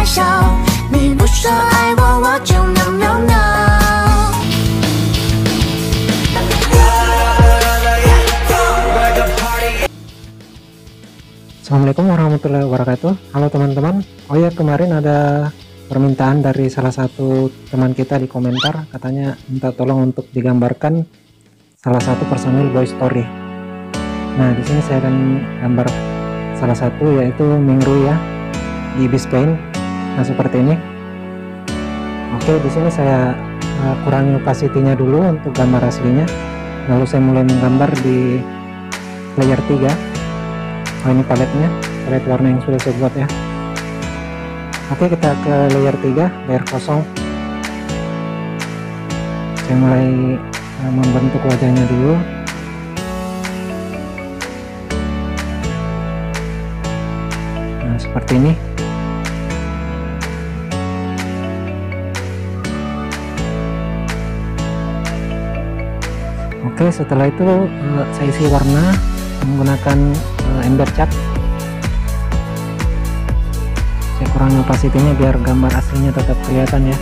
太小，你不说爱我，我就 no no no。 Assalamualaikum warahmatullahi wabarakatuh Halo teman-teman Oh ya kemarin ada permintaan dari salah satu teman kita di komentar Katanya minta tolong untuk digambarkan salah satu personil Boy Story Nah di sini saya akan gambar salah satu yaitu Mingru ya di Bispain Nah seperti ini. Oke di sini saya uh, kurangi opacity-nya dulu untuk gambar aslinya. Lalu saya mulai menggambar di layer 3 oh ini paletnya palet warna yang sudah saya buat ya. Oke kita ke layer 3 layer kosong. Saya mulai uh, membentuk wajahnya dulu. Nah seperti ini oke setelah itu uh, saya isi warna menggunakan uh, ember cat. Saya kurangi opacity-nya biar gambar aslinya tetap kelihatan ya.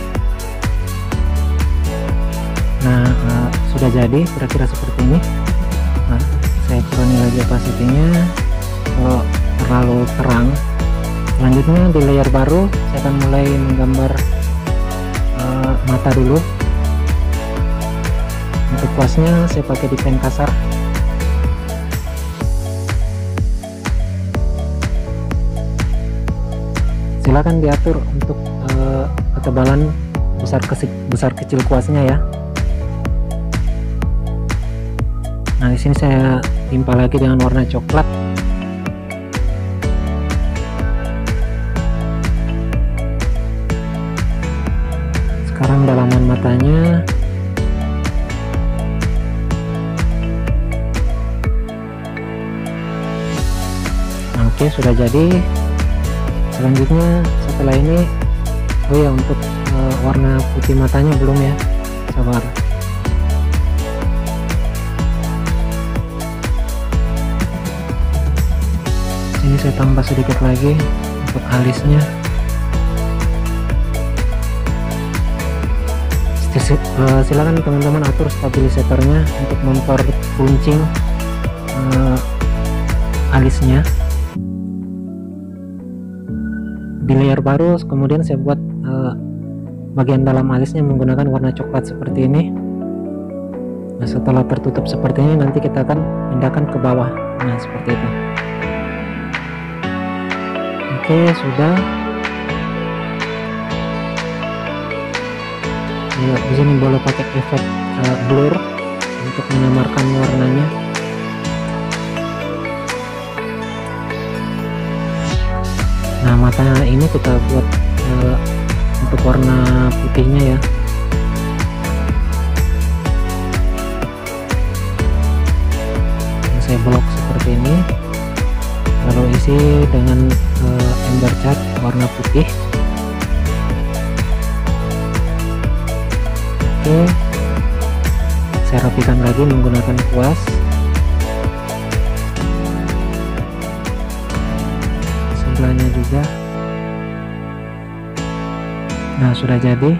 Nah uh, sudah jadi kira-kira seperti ini. Nah, saya kurangi lagi opacity-nya kalau terlalu terang selanjutnya di layer baru saya akan mulai menggambar uh, mata dulu untuk kuasnya saya pakai di pen kasar. Silakan diatur untuk uh, ketebalan besar kecil besar kecil kuasnya ya. Nah di sini saya timpa lagi dengan warna coklat sudah jadi. Selanjutnya setelah ini oh ya untuk uh, warna putih matanya belum ya sabar. Ini saya tambah sedikit lagi untuk alisnya. Uh, silakan teman-teman atur stabilisatornya untuk memperkuncing uh, alisnya di layer baru kemudian saya buat uh, bagian dalam alisnya menggunakan warna coklat seperti ini. Nah setelah tertutup seperti ini nanti kita akan pindahkan ke bawah. Nah seperti itu. Oke sudah. Ya di sini boleh pakai efek uh, blur untuk menyamarkan warnanya nah mata ini kita buat uh, untuk warna putihnya ya. Nah, saya blok seperti ini. Lalu isi dengan uh, ember cat warna putih. Oke. Saya rapikan lagi menggunakan kuas sebelahnya juga. Nah sudah jadi.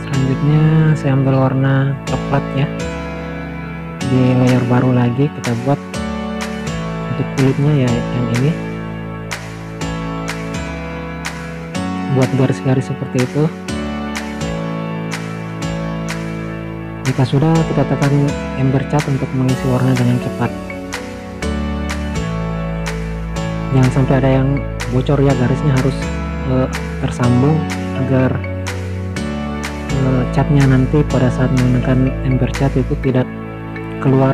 Selanjutnya saya ambil warna coklat ya. Di layer baru lagi kita buat untuk kulitnya ya yang ini. Buat garis-garis seperti itu. Jika sudah kita tekan ember cat untuk mengisi warna dengan cepat jangan sampai ada yang bocor ya garisnya harus uh, tersambung agar uh, catnya nanti pada saat menggunakan ember cat itu tidak keluar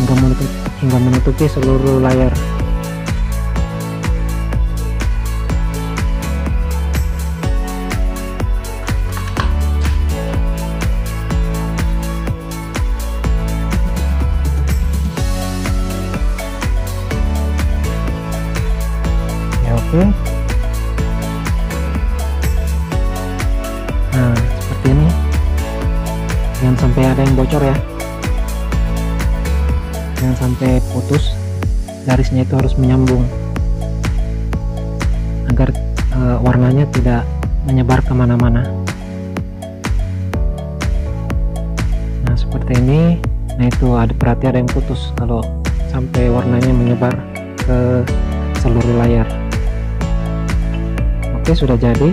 hingga menutupi, hingga menutupi seluruh layar menyambung. Agar uh, warnanya tidak menyebar ke mana-mana. Nah seperti ini. Nah itu ada berarti ada yang putus kalau sampai warnanya menyebar ke seluruh layar. Oke sudah jadi.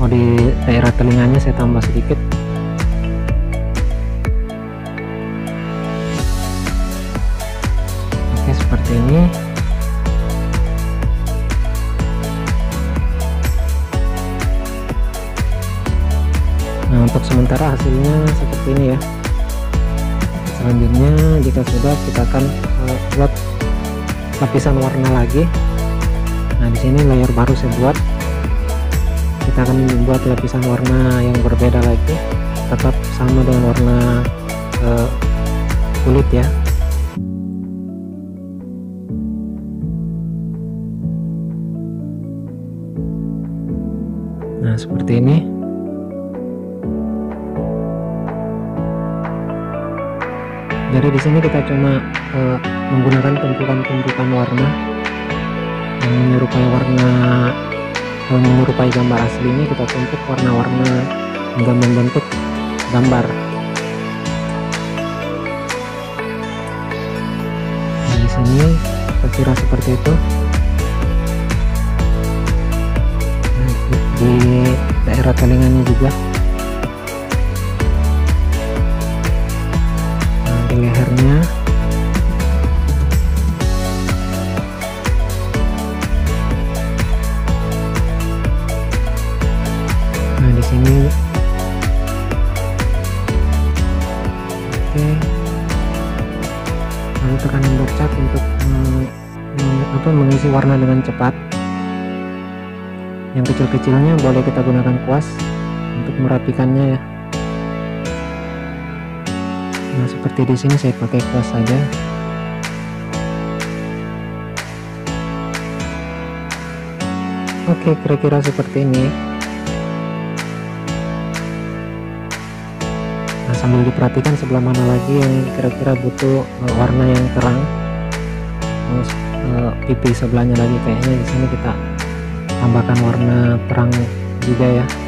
Mau di daerah telinganya saya tambah sedikit oke seperti ini nah untuk sementara hasilnya seperti ini ya. Selanjutnya jika sudah kita akan uh, buat lapisan warna lagi. Nah di sini layer baru saya buat. Kita akan membuat lapisan warna yang berbeda lagi. Tetap sama dengan warna uh, kulit ya nah seperti ini. Jadi di sini kita cuma uh, menggunakan tumpukan-tumpukan warna yang menyerupai warna yang menyerupai gambar aslinya kita tumpuk warna-warna hingga membentuk gambar. Nah, di sini kira seperti itu daerah telinganya juga. Nah, di lehernya. Nah di sini. Oke. Lalu tekan cat untuk mm, mm, apa mengisi warna dengan cepat yang kecil-kecilnya boleh kita gunakan kuas untuk merapikannya ya. Nah seperti di sini saya pakai kuas saja. Oke kira-kira seperti ini. Nah sambil diperhatikan sebelah mana lagi yang kira-kira butuh uh, warna yang terang. Terus uh, pipi sebelahnya lagi kayaknya di sini kita tambahkan warna terang juga ya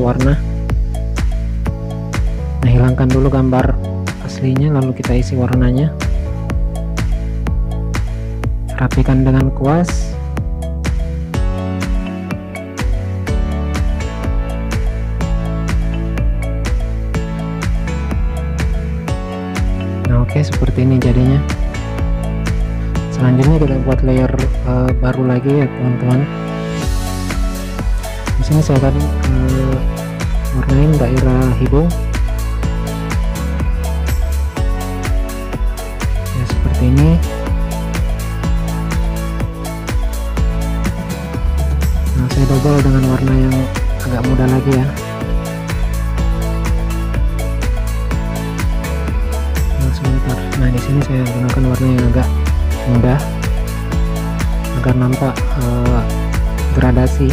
warna. Nah hilangkan dulu gambar aslinya lalu kita isi warnanya. Rapikan dengan kuas. Nah oke seperti ini jadinya. Selanjutnya kita buat layer uh, baru lagi ya teman-teman sini saya akan uh, warnain daerah hidung ya seperti ini. Nah saya double dengan warna yang agak muda lagi ya. Nah sebentar. Nah di sini saya gunakan warna yang agak mudah agar nampak uh, gradasi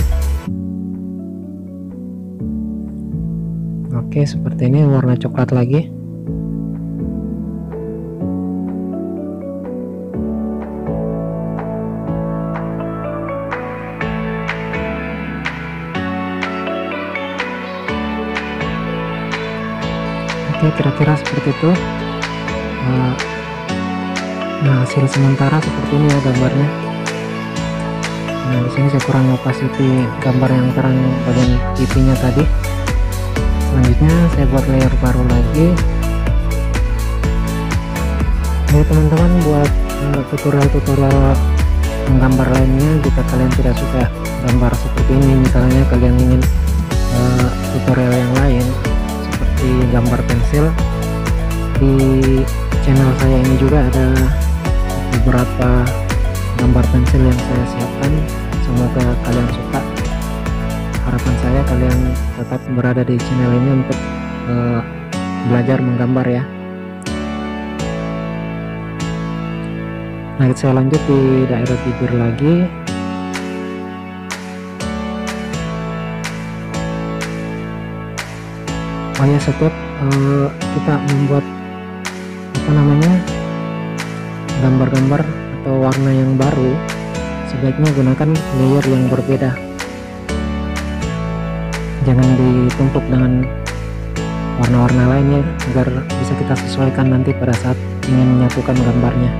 oke seperti ini warna coklat lagi. Oke kira-kira seperti itu. Uh, nah hasil sementara seperti ini ya gambarnya. Nah di sini saya kurangi opacity gambar yang terang bagian pipinya tadi selanjutnya saya buat layer baru lagi. Ya teman-teman buat tutorial-tutorial menggambar lainnya jika kalian tidak suka gambar seperti ini misalnya kalian ingin uh, tutorial yang lain seperti gambar pensil di channel saya ini juga ada beberapa gambar pensil yang saya siapkan. Semoga kalian suka harapan saya kalian tetap berada di channel ini untuk uh, belajar menggambar ya. Nah saya lanjut di daerah bibir lagi. Oh ya setiap uh, kita membuat apa namanya gambar-gambar atau warna yang baru sebaiknya gunakan layer yang berbeda jangan ditumpuk dengan warna-warna lainnya agar bisa kita sesuaikan nanti pada saat ingin menyatukan gambarnya.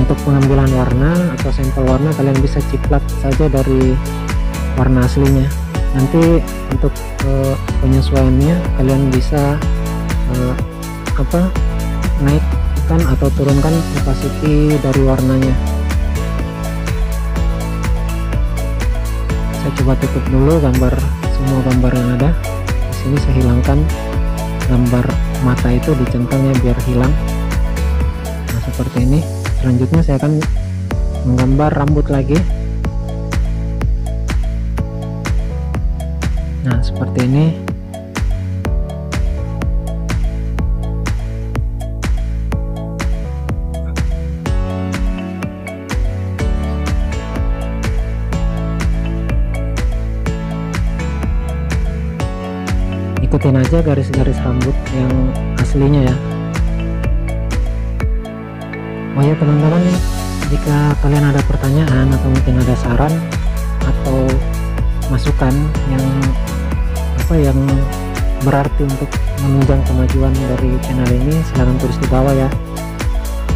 Untuk pengambilan warna atau sampel warna kalian bisa ciplak saja dari warna aslinya. Nanti untuk uh, penyesuaiannya kalian bisa uh, apa naikkan atau turunkan opacity dari warnanya saya coba tutup dulu gambar semua gambar yang ada. Di sini saya hilangkan gambar mata itu di centangnya biar hilang. Nah seperti ini. Selanjutnya saya akan menggambar rambut lagi. Nah seperti ini ikutin aja garis-garis rambut yang aslinya ya. Oh ya teman-teman jika kalian ada pertanyaan atau mungkin ada saran atau masukan yang apa yang berarti untuk menunjang kemajuan dari channel ini silahkan tulis di bawah ya.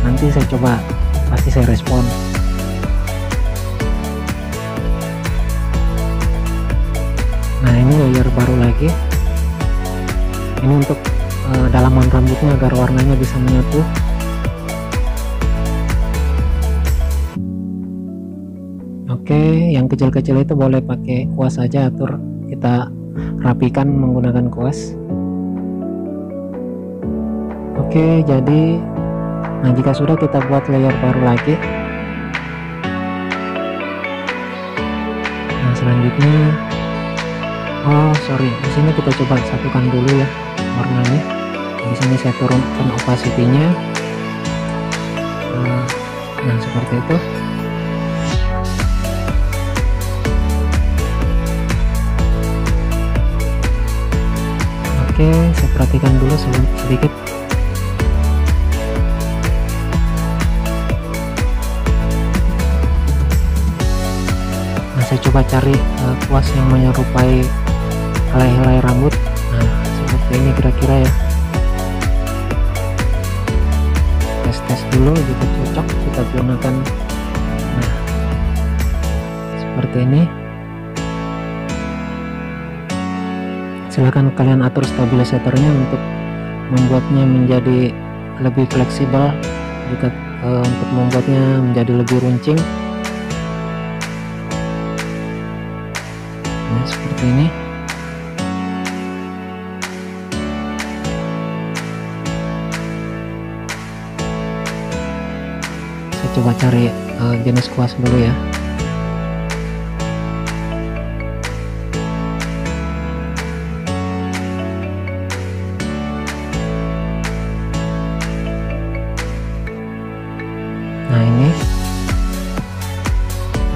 Nanti saya coba pasti saya respon. Nah ini layer baru lagi ini untuk uh, dalaman rambutnya agar warnanya bisa menyatu. Oke yang kecil-kecil itu boleh pakai kuas saja atur kita rapikan menggunakan kuas. Oke jadi nah jika sudah kita buat layer baru lagi. Nah selanjutnya oh sorry di sini kita coba satukan dulu ya warnanya di sini saya turunkan opacity-nya. Nah, nah seperti itu. Oke saya perhatikan dulu sedikit. Nah saya coba cari uh, kuas yang menyerupai helai-helai rambut ini kira-kira ya. Tes-tes dulu jika cocok kita gunakan. Nah seperti ini. Silahkan kalian atur stabilisatornya untuk membuatnya menjadi lebih fleksibel. Jika uh, untuk membuatnya menjadi lebih runcing. Nah seperti ini coba cari uh, jenis kuas dulu ya. Nah ini.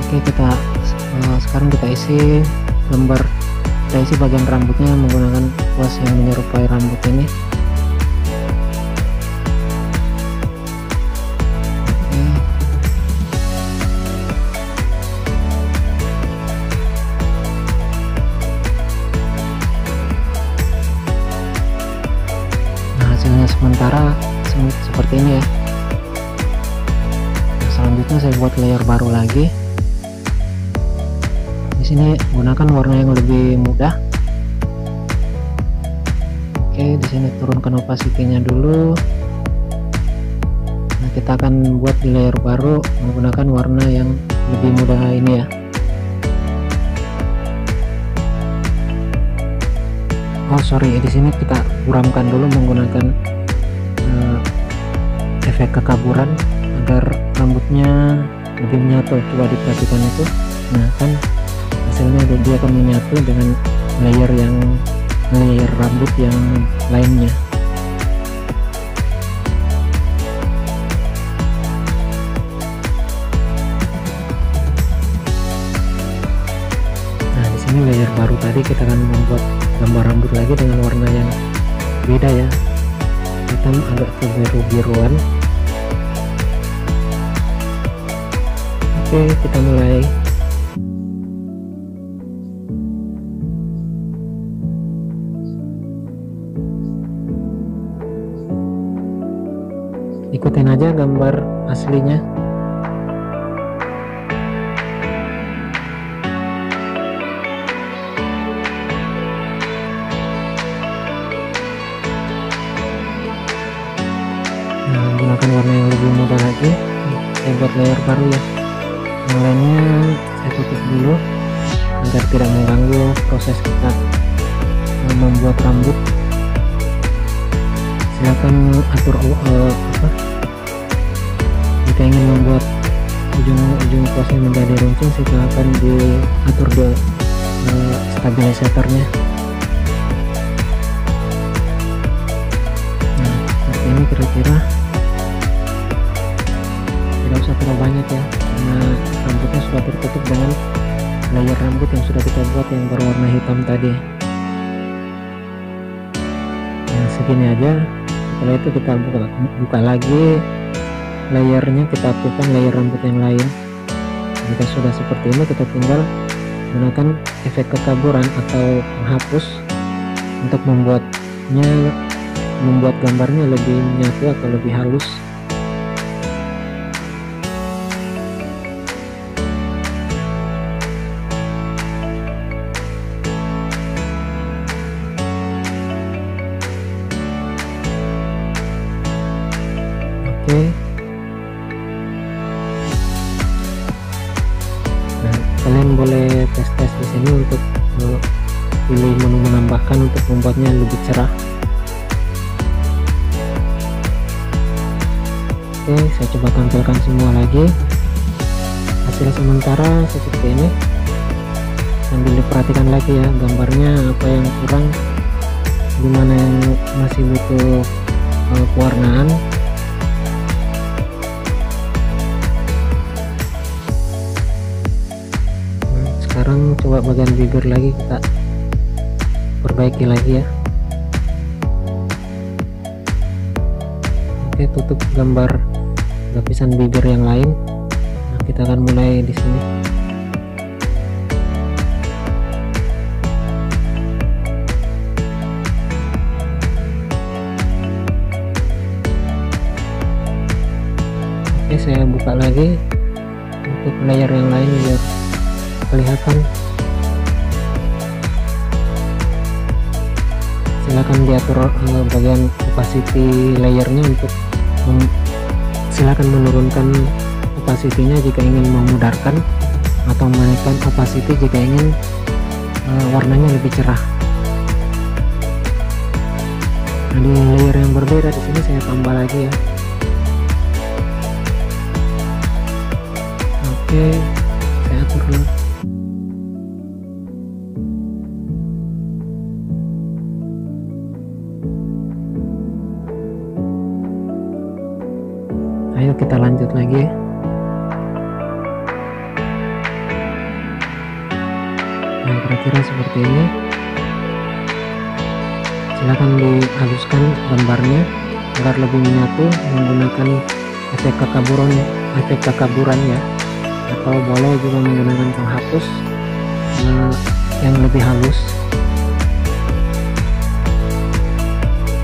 Oke kita uh, sekarang kita isi lembar kita isi bagian rambutnya menggunakan kuas yang menyerupai rambut ini sementara seperti ini ya. Selanjutnya saya buat layer baru lagi. Di sini gunakan warna yang lebih mudah. Oke di sini turunkan opacity-nya dulu. Nah kita akan buat di layer baru menggunakan warna yang lebih mudah ini ya. Oh sorry di sini kita buramkan dulu menggunakan efek kekaburan agar rambutnya lebih menyatu coba diperhatikan itu. Nah kan hasilnya dia akan menyatu dengan layer yang layer rambut yang lainnya. Nah di sini layer baru tadi kita akan membuat gambar rambut lagi dengan warna yang beda ya. Hitam agak ke oke kita mulai. Ikutin aja gambar aslinya. Nah, menggunakan warna yang lebih mudah lagi. Saya buat layer baru ya lainnya saya tutup dulu agar tidak mengganggu proses kita membuat rambut. Silakan atur uh, apa? Jika ingin membuat ujung-ujung posnya menjadi runcing silakan diatur di uh, stabilisatornya nah seperti ini kira-kira. Tidak usah terlalu banyak ya sudah tertutup dengan layer rambut yang sudah kita buat yang berwarna hitam tadi. Nah segini aja. Setelah itu kita buka, buka lagi layernya kita aktifkan layer rambut yang lain. Jika sudah seperti ini kita tinggal gunakan efek kekaburan atau menghapus untuk membuatnya membuat gambarnya lebih nyatu atau lebih halus oke saya coba tampilkan semua lagi. Hasil sementara seperti ini. Sambil diperhatikan lagi ya gambarnya apa yang kurang gimana yang masih butuh uh, pewarnaan. Sekarang coba bagian bibir lagi kita perbaiki lagi ya oke tutup gambar lapisan bibir yang lain. Nah, kita akan mulai di sini. Oke saya buka lagi untuk layer yang lain biar kelihatan. Silakan diatur uh, bagian opacity layernya untuk silakan menurunkan opacity-nya jika ingin memudarkan atau menaikkan opacity jika ingin uh, warnanya lebih cerah. Nah, layer yang berbeda di sini saya tambah lagi ya. Oke saya atur dulu lagi. Nah kira-kira seperti ini. Silahkan dihaluskan gambarnya agar lebih menyatu menggunakan efek kekaburan efek kekaburan ya atau boleh juga menggunakan penghapus uh, yang lebih halus.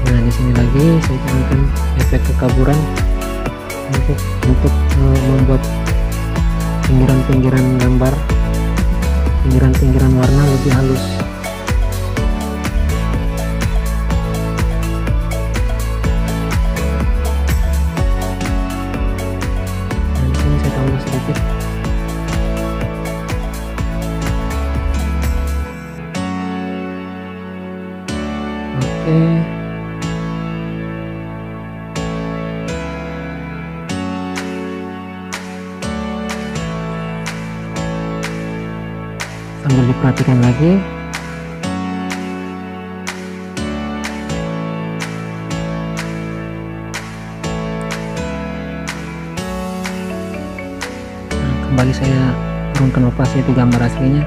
Nah di sini lagi saya gunakan efek kekaburan untuk untuk uh, membuat pinggiran-pinggiran gambar pinggiran-pinggiran warna lebih halus dan ini saya tambah sedikit oke. Diperhatikan lagi. Nah, kembali saya turunkan opacity gambar aslinya.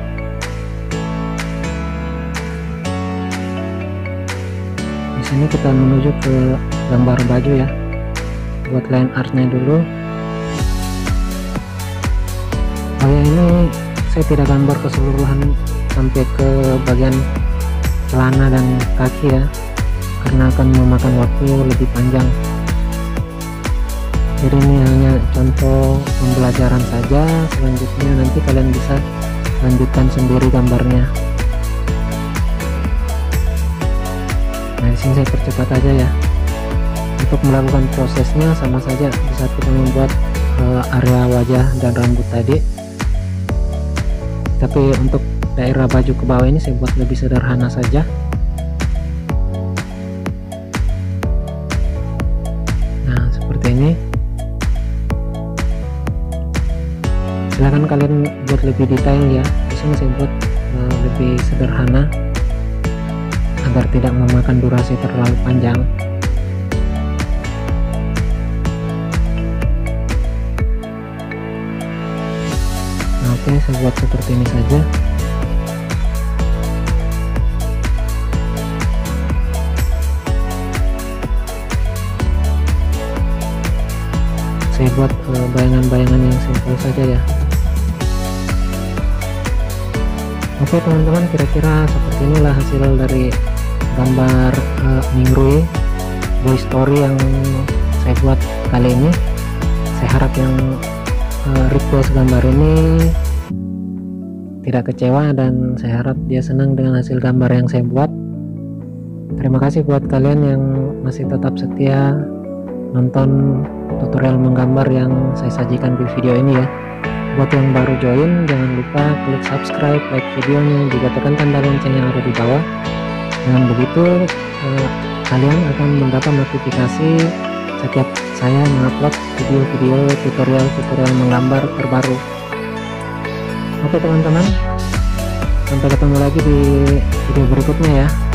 Di sini kita menuju ke gambar baju ya. Buat line artnya dulu saya tidak gambar keseluruhan sampai ke bagian celana dan kaki ya karena akan memakan waktu lebih panjang. Jadi ini hanya contoh pembelajaran saja. Selanjutnya nanti kalian bisa lanjutkan sendiri gambarnya. Nah di sini saya percepat aja ya. Untuk melakukan prosesnya sama saja. Bisa kita membuat uh, area wajah dan rambut tadi tapi untuk daerah baju ke bawah ini saya buat lebih sederhana saja. Nah seperti ini. Silahkan kalian buat lebih detail ya. Di sini saya buat uh, lebih sederhana agar tidak memakan durasi terlalu panjang oke saya buat seperti ini saja. Saya buat eh, bayangan-bayangan yang simpel saja ya. Oke teman-teman kira-kira seperti inilah hasil dari gambar uh, Mingrui boy story yang saya buat kali ini. Saya harap yang uh, request gambar ini tidak kecewa dan saya harap dia senang dengan hasil gambar yang saya buat. Terima kasih buat kalian yang masih tetap setia nonton tutorial menggambar yang saya sajikan di video ini ya. Buat yang baru join jangan lupa klik subscribe like videonya juga tekan tanda lonceng yang ada di bawah. Dengan begitu eh, kalian akan mendapat notifikasi setiap saya mengupload video-video tutorial-tutorial menggambar terbaru oke teman-teman. Sampai ketemu lagi di video berikutnya ya